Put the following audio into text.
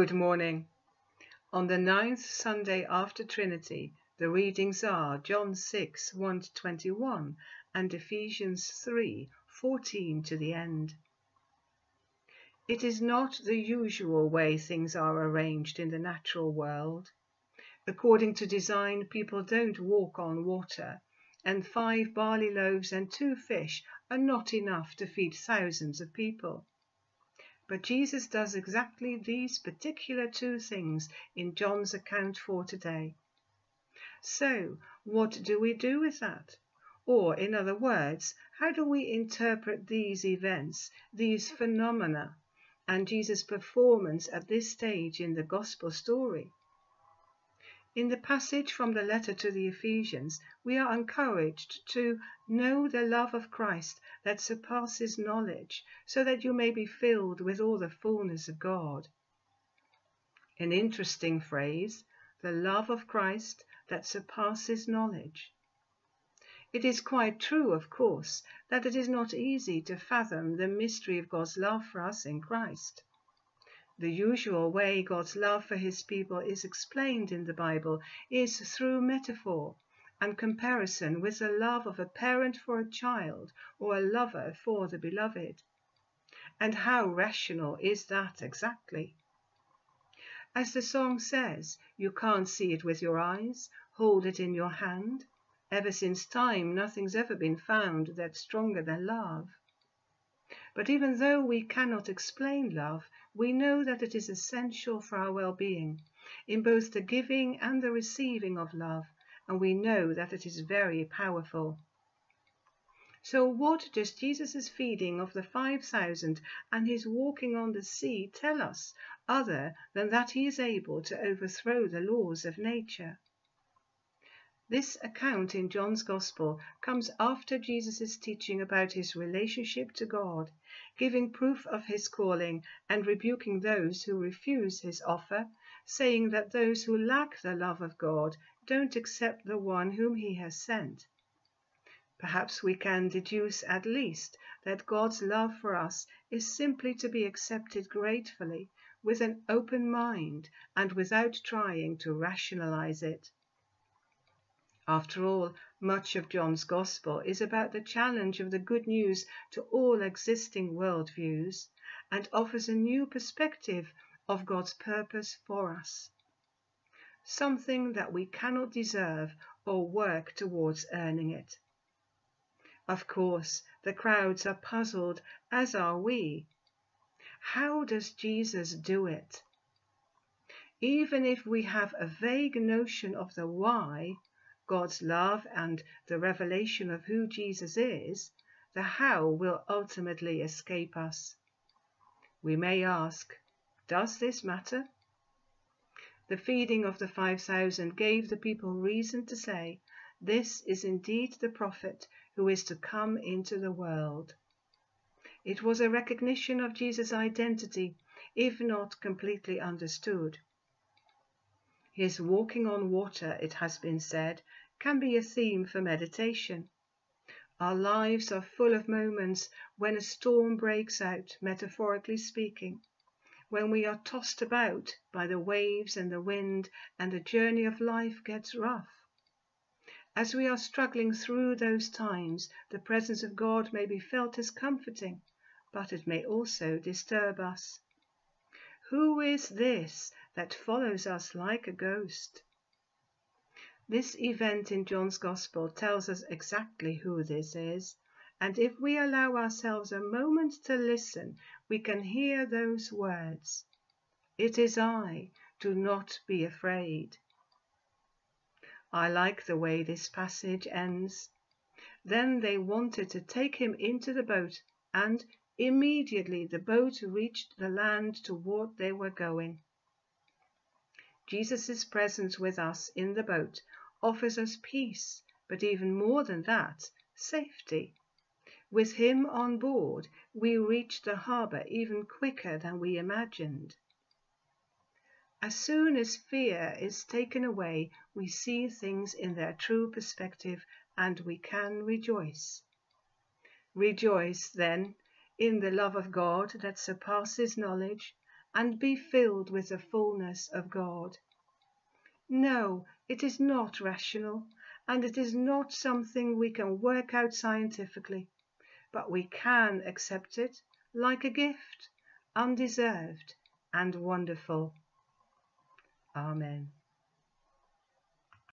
Good morning. On the ninth Sunday after Trinity, the readings are John 6 1 21 and Ephesians 3 14 to the end. It is not the usual way things are arranged in the natural world. According to design, people don't walk on water, and five barley loaves and two fish are not enough to feed thousands of people. But Jesus does exactly these particular two things in John's account for today. So, what do we do with that? Or, in other words, how do we interpret these events, these phenomena, and Jesus' performance at this stage in the Gospel story? In the passage from the letter to the Ephesians, we are encouraged to know the love of Christ that surpasses knowledge, so that you may be filled with all the fullness of God. An interesting phrase, the love of Christ that surpasses knowledge. It is quite true, of course, that it is not easy to fathom the mystery of God's love for us in Christ. The usual way God's love for his people is explained in the Bible is through metaphor and comparison with the love of a parent for a child or a lover for the beloved. And how rational is that exactly? As the song says, you can't see it with your eyes, hold it in your hand. Ever since time, nothing's ever been found that's stronger than love. But even though we cannot explain love, we know that it is essential for our well-being in both the giving and the receiving of love, and we know that it is very powerful. So what does Jesus' feeding of the 5,000 and his walking on the sea tell us, other than that he is able to overthrow the laws of nature? This account in John's Gospel comes after Jesus' teaching about his relationship to God, giving proof of his calling and rebuking those who refuse his offer, saying that those who lack the love of God don't accept the one whom he has sent. Perhaps we can deduce at least that God's love for us is simply to be accepted gratefully, with an open mind, and without trying to rationalize it. After all, much of John's Gospel is about the challenge of the good news to all existing worldviews and offers a new perspective of God's purpose for us. Something that we cannot deserve or work towards earning it. Of course, the crowds are puzzled, as are we. How does Jesus do it? Even if we have a vague notion of the why, God's love and the revelation of who Jesus is, the how will ultimately escape us. We may ask, does this matter? The feeding of the 5,000 gave the people reason to say, this is indeed the prophet who is to come into the world. It was a recognition of Jesus' identity, if not completely understood. His walking on water, it has been said, can be a theme for meditation. Our lives are full of moments when a storm breaks out, metaphorically speaking, when we are tossed about by the waves and the wind and the journey of life gets rough. As we are struggling through those times, the presence of God may be felt as comforting, but it may also disturb us. Who is this that follows us like a ghost? This event in John's Gospel tells us exactly who this is, and if we allow ourselves a moment to listen, we can hear those words. It is I, do not be afraid. I like the way this passage ends. Then they wanted to take him into the boat, and immediately the boat reached the land toward they were going. Jesus' presence with us in the boat offers us peace, but even more than that, safety. With him on board, we reach the harbour even quicker than we imagined. As soon as fear is taken away, we see things in their true perspective and we can rejoice. Rejoice, then, in the love of God that surpasses knowledge and be filled with the fullness of God. No, it is not rational, and it is not something we can work out scientifically, but we can accept it like a gift, undeserved and wonderful. Amen.